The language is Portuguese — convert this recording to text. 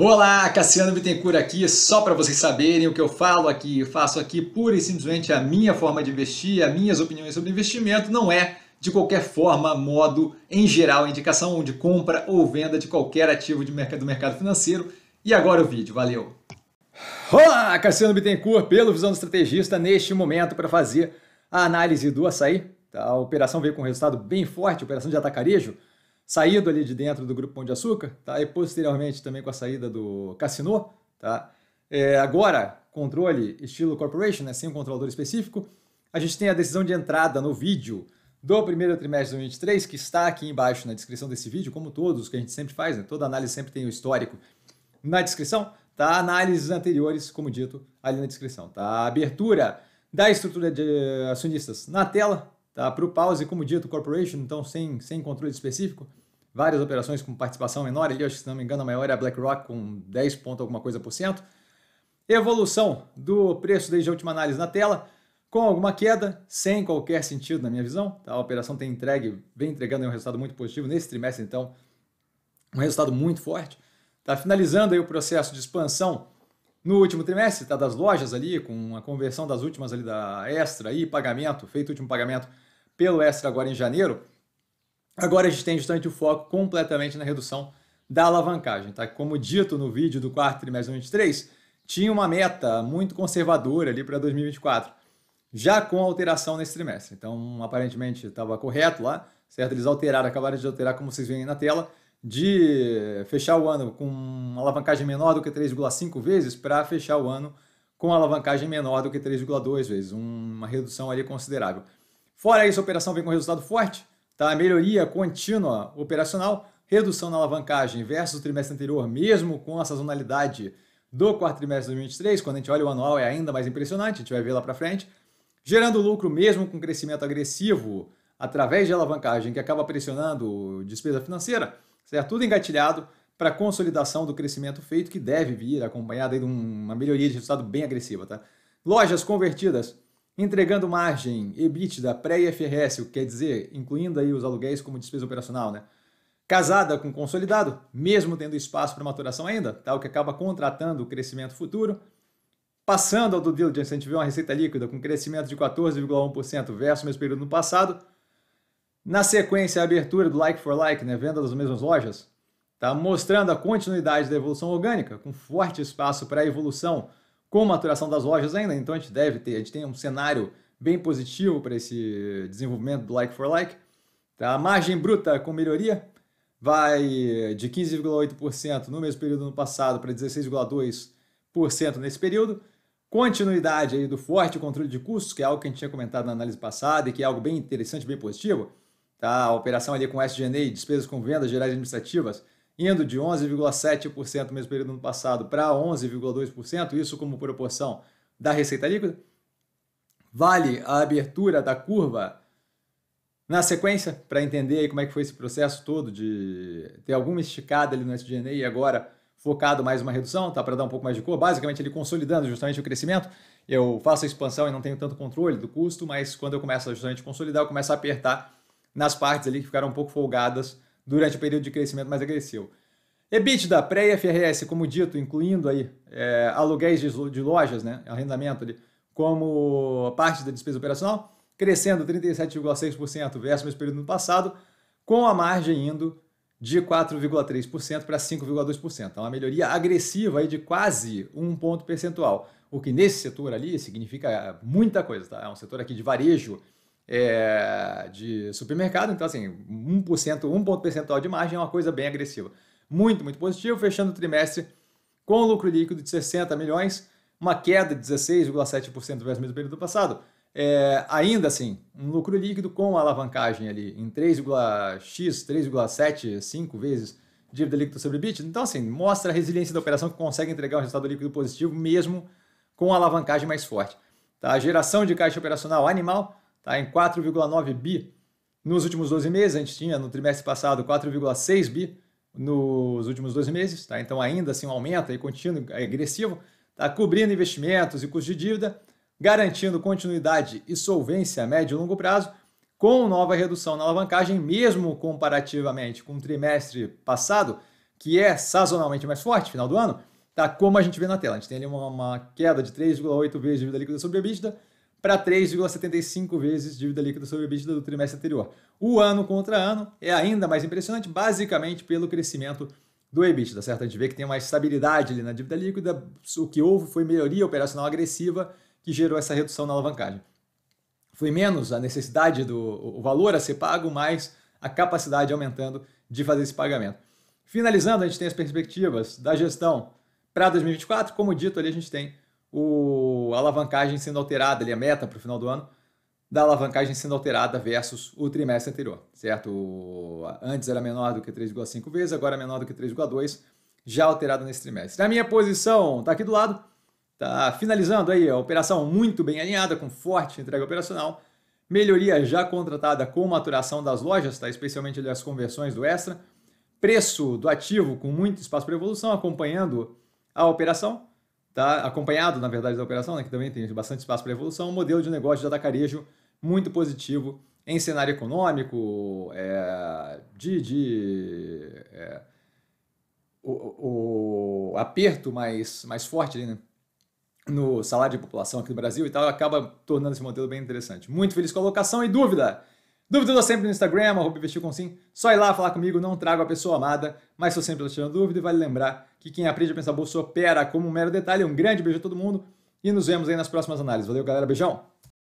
Olá, Cassiano Bittencourt aqui, só para vocês saberem o que eu falo aqui, faço aqui pura e simplesmente a minha forma de investir, as minhas opiniões sobre investimento, não é de qualquer forma, modo, em geral, indicação de compra ou venda de qualquer ativo de mercado, do mercado financeiro. E agora o vídeo, valeu! Olá, Cassiano Bittencourt, pelo Visão do Estrategista, neste momento para fazer a análise do açaí. Tá? A operação veio com um resultado bem forte, operação de atacarejo, saído ali de dentro do Grupo Pão de Açúcar, tá? e posteriormente também com a saída do Cassino. Tá? É, agora, controle estilo corporation, né? sem um controlador específico. A gente tem a decisão de entrada no vídeo do primeiro trimestre de 2023, que está aqui embaixo na descrição desse vídeo, como todos que a gente sempre faz, né? toda análise sempre tem o histórico na descrição, tá? Análises anteriores, como dito, ali na descrição, tá? Abertura da estrutura de acionistas na tela, tá? Para o pause, como dito, corporation, então sem, sem controle específico, várias operações com participação menor, ali, acho que se não me engano, a maior é a BlackRock com 10 ponto alguma coisa por cento. Evolução do preço desde a última análise na tela, com alguma queda, sem qualquer sentido na minha visão. Tá? A operação tem entregue, vem entregando um resultado muito positivo nesse trimestre, então, um resultado muito forte. Está finalizando aí o processo de expansão no último trimestre, tá? Das lojas ali, com a conversão das últimas ali da Extra e pagamento, feito o último pagamento pelo Extra agora em janeiro. Agora a gente tem justamente o foco completamente na redução da alavancagem. Tá? Como dito no vídeo do quarto trimestre de 2023, tinha uma meta muito conservadora ali para 2024, já com alteração nesse trimestre. Então, aparentemente estava correto lá, certo? Eles alteraram, acabaram de alterar, como vocês veem na tela, de fechar o ano com uma alavancagem menor do que 3,5 vezes para fechar o ano com alavancagem menor do que 3,2 vezes, uma redução ali considerável. Fora isso, a operação vem com resultado forte, Tá? Melhoria contínua operacional, redução na alavancagem versus o trimestre anterior, mesmo com a sazonalidade do quarto trimestre de 2023, quando a gente olha o anual é ainda mais impressionante, a gente vai ver lá para frente, gerando lucro mesmo com crescimento agressivo através de alavancagem que acaba pressionando despesa financeira, certo? Tudo engatilhado para consolidação do crescimento feito que deve vir acompanhado de uma melhoria de resultado bem agressiva, tá? Lojas convertidas entregando margem EBITDA pré-IFRS, o que quer dizer, incluindo aí os aluguéis como despesa operacional, né? Casada com consolidado, mesmo tendo espaço para maturação ainda, tá? o que acaba contratando o crescimento futuro. Passando ao due diligence, a gente vê uma receita líquida com crescimento de 14,1% versus o mesmo período no passado. Na sequência, a abertura do like for like, né? venda das mesmas lojas, tá? mostrando a continuidade da evolução orgânica, com forte espaço para a evolução com maturação das lojas ainda, então a gente deve ter, a gente tem um cenário bem positivo para esse desenvolvimento do like for like. Tá? A margem bruta com melhoria vai de 15,8% no mesmo período no passado para 16,2% nesse período. Continuidade aí do forte controle de custos, que é algo que a gente tinha comentado na análise passada e que é algo bem interessante, bem positivo. Tá? A operação ali com SG&A, despesas com vendas gerais administrativas, indo de 11,7% no mesmo período no passado para 11,2%, isso como proporção da receita líquida. Vale a abertura da curva na sequência, para entender aí como é que foi esse processo todo de ter alguma esticada ali no SG&A e agora focado mais uma redução, tá? Para dar um pouco mais de cor. Basicamente, ele consolidando justamente o crescimento. Eu faço a expansão e não tenho tanto controle do custo, mas quando eu começo a justamente consolidar, eu começo a apertar nas partes ali que ficaram um pouco folgadas durante o período de crescimento mais agressivo. EBITDA pré-IFRS, como dito, incluindo aí é, aluguéis de, de, lojas, né, arrendamento ali, como parte da despesa operacional, crescendo 37,6% versus o mesmo período no passado, com a margem indo de 4,3% para 5,2%. Então, uma melhoria agressiva aí de quase um ponto percentual, o que nesse setor ali significa muita coisa. Tá? É um setor aqui de varejo, é, de supermercado, então assim, 1%, 1 ponto percentual de margem é uma coisa bem agressiva. Muito, muito positivo, fechando o trimestre com lucro líquido de 60 milhões, uma queda de 16,7% versus o mesmo período do passado. É, ainda assim, um lucro líquido com alavancagem ali em 3,x, 3,75 vezes dívida líquida sobre EBITDA. Então, assim, mostra a resiliência da operação que consegue entregar um resultado líquido positivo mesmo com alavancagem mais forte. Tá? A geração de caixa operacional animal tá, em 4,9 bi nos últimos 12 meses. A gente tinha no trimestre passado 4,6 bi nos últimos 12 meses. Tá? Então, ainda assim, um aumento aí contínuo, é agressivo, tá? cobrindo investimentos e custos de dívida, garantindo continuidade e solvência a médio e longo prazo, com nova redução na alavancagem, mesmo comparativamente com o trimestre passado, que é sazonalmente mais forte, final do ano, tá? Como a gente vê na tela. A gente tem ali uma, uma queda de 3,8 vezes dívida líquida sobre EBITDA para 3,75 vezes dívida líquida sobre EBITDA do trimestre anterior. O ano contra ano é ainda mais impressionante, basicamente pelo crescimento do EBITDA, certo? A gente vê que tem uma estabilidade ali na dívida líquida, o que houve foi melhoria operacional agressiva que gerou essa redução na alavancagem. Foi menos a necessidade do o valor a ser pago, mais a capacidade aumentando de fazer esse pagamento. Finalizando, a gente tem as perspectivas da gestão para 2024. Como dito, ali a gente tem o, a alavancagem sendo alterada, ali a meta para o final do ano, da alavancagem sendo alterada versus o trimestre anterior, certo? Antes era menor do que 3,5 vezes, agora é menor do que 3,2, já alterado nesse trimestre. A minha posição está aqui do lado, tá finalizando aí a operação muito bem alinhada, com forte entrega operacional, melhoria já contratada com maturação das lojas, tá? especialmente ali as conversões do Extra, preço do ativo com muito espaço para evolução, acompanhando a operação, tá? acompanhado, na verdade, da operação, né? que também tem bastante espaço para evolução, um modelo de negócio de atacarejo muito positivo em cenário econômico, é, de, de é, o, o, aperto mais, mais forte ali, né? no salário de população aqui no Brasil e tal, acaba tornando esse modelo bem interessante. Muito feliz com a locação e dúvida. Dúvida eu sempre no Instagram, arroba investir com sim. Só ir lá falar comigo, não trago a pessoa amada, mas estou sempre tirando dúvida e vale lembrar que quem aprende a pensar bolsa opera como um mero detalhe. Um grande beijo a todo mundo e nos vemos aí nas próximas análises. Valeu, galera. Beijão!